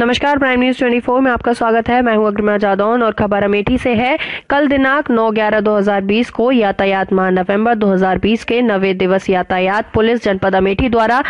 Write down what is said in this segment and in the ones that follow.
नमस्कार prime news 24 में आपका स्वागत है। मैं हूँ अग्रमा जादौन और खबर अमेठी से है। कल दिनांक 9 ग्यारह 2020 को यातायात माह नवंबर 2020 के नवे दिवस यातायात पुलिस जनपद अमेठी द्वारा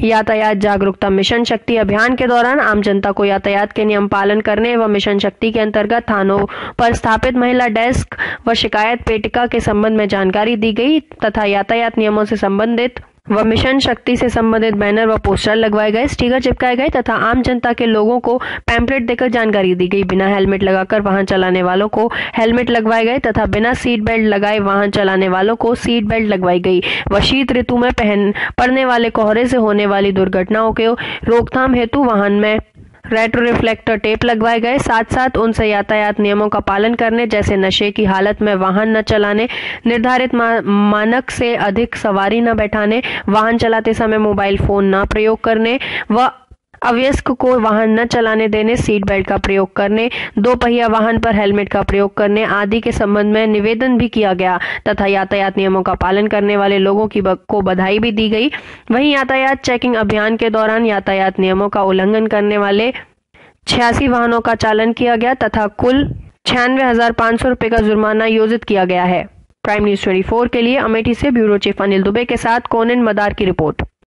यातायात जागरूकता मिशन शक्ति अभियान के दौरान आम जनता को यातायात के नियम पालन करने व मिशन शक्ति के अंतर्गत थानों पर स्थापित महिला डेस्क व शिकायत पेटिका के संबंध में जानकारी दी गई तथा यातायात नियमों से संबंधित व मिशन शक्ति से संबंधित बैनर व पोस्टर लगवाए गए, स्टिकर चिपकाए गए तथा आम जनता के लोगों को पैम्पलेट देकर जानकारी दी गई। बिना हेलमेट लगाकर वाहन चलाने वालों को हेलमेट लगवाए गए तथा बिना सीट बेल्ट लगाए वाहन चलाने वालों को सीट बेल्ट लगवाई गई। व शीत ऋतु में पहन, पड़ने वाले कोहरे से होने वाली दुर्घटनाओं के रोकथाम हेतु वाहन में रेट्रो रिफ्लेक्टर टेप लगवाए गए। साथ साथ उनसे यातायात नियमों का पालन करने, जैसे नशे की हालत में वाहन न चलाने, निर्धारित मानक से अधिक सवारी न बैठाने, वाहन चलाते समय मोबाइल फ़ोन न प्रयोग करने व अवयस्क को वाहन न चलाने देने सीट बेल्ट का प्रयोग करने, दो पहिया वाहन पर हेलमेट का प्रयोग करने आदि के संबंध में निवेदन भी किया गया तथा यातायात नियमों का पालन करने वाले लोगों की को बधाई भी दी गई। वहीं यातायात चेकिंग अभियान के दौरान यातायात नियमों का उल्लंघन करने वाले छियासी वाहनों का चालन किया गया तथा कुल छियानवे हज़ार पाँच सौ रुपए का जुर्माना योजित किया गया है। प्राइम न्यूज़ 24 के लिए अमेठी से ब्यूरो चीफ अनिल दुबे के साथ कोनिन मदार की रिपोर्ट।